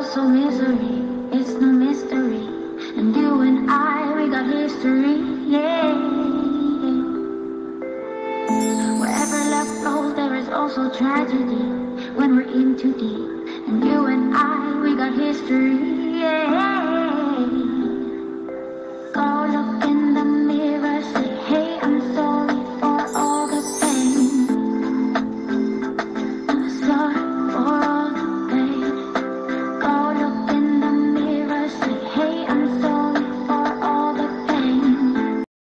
Also misery. It's no mystery. And you and I, we got history. Yeah. Wherever love flows, there is also tragedy. When we're in too deep. And you and I, we got history. Yeah.